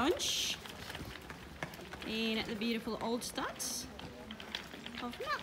lunch in the beautiful old stadt of Mac.